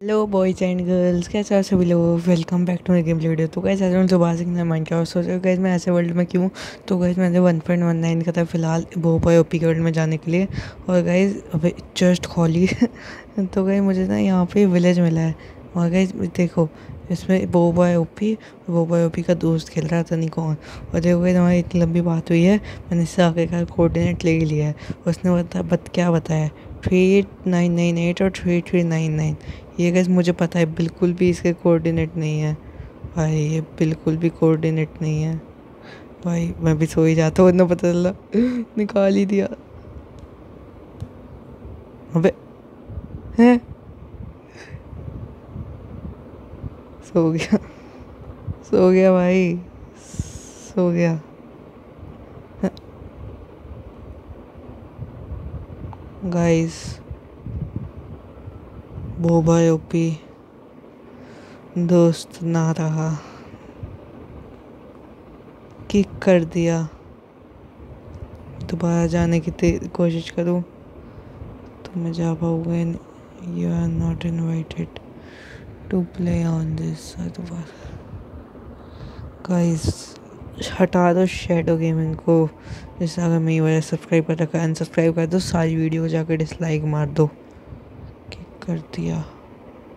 Hello boys and girls कैसे हो सभी लोग? वेलकम बैक टू मेरी गेम वीडियो तो कैसे आज सुबह से माइंड क्या सोच गैस मैं ऐसे वर्ल्ड में क्यों? तो गैस मैंने वन पॉइंट वन नाइन का था फ़िलहाल भोपाल ओपी के वर्ल्ड में जाने के लिए। और गैस अभी जस्ट खोली तो गई मुझे ना यहाँ पे विलेज मिला है। और गई देखो इसमें बो बॉय ओपी वो बॉय ओपी का दोस्त खेल रहा था नहीं कौन और देखो गई हमारी इतनी लंबी बात हुई है, मैंने इससे का कोऑर्डिनेट ले लिया है। उसने बता, बत, क्या बताया? Three eight nine nine eight और थ्री थ्री नाइन नाइन ये गैस मुझे पता है, बिल्कुल भी इसके कोऑर्डिनेट नहीं है। भाई, ये बिल्कुल भी कोऑर्डिनेट नहीं है। भाई, मैं भी सो ही जाता हूँ ना पता चला। निकाल ही दिया। अबे, हैं? सो गया। सो गया भाई। सो गया। गाइस बोबा ओपी दोस्त ना रहा। किक कर दिया। दोबारा जाने की कोशिश करूँ तो मैं जा पाऊँगा you are not invited to play on this guys हटा दो शेडो गेमिंग को। जैसे अगर मेरी वजह सब्सक्राइब कर रखा अनसब्सक्राइब कर दो, सारी वीडियो को जाकर डिसलाइक मार दो। कर दिया।